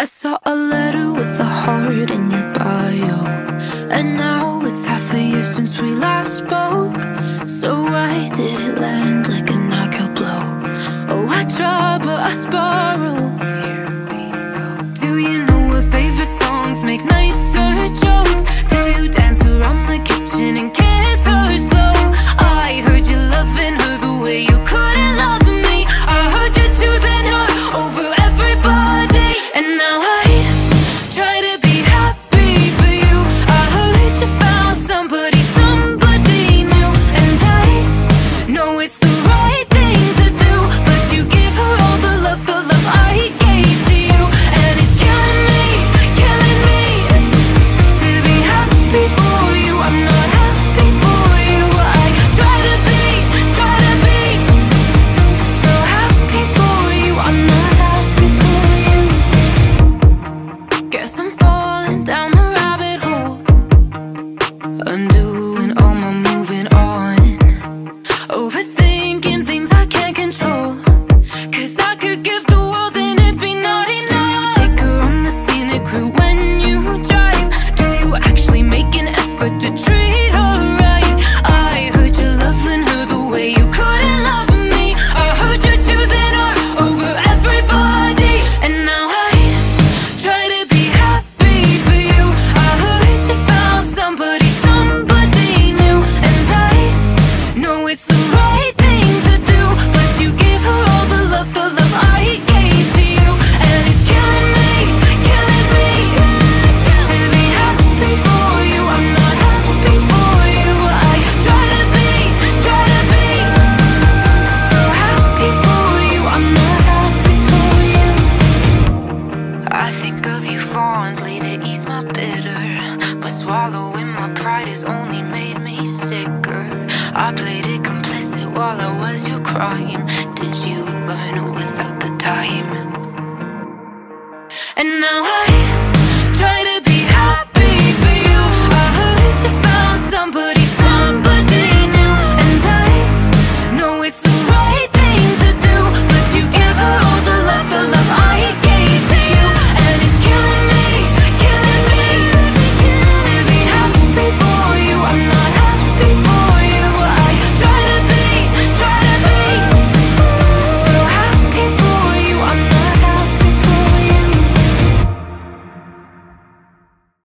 I saw a letter with a heart in your bio. Love you fondly to ease my bitter. But swallowing my pride has only made me sicker. I played it complicit while I was your crime. Did you learn without the time? And now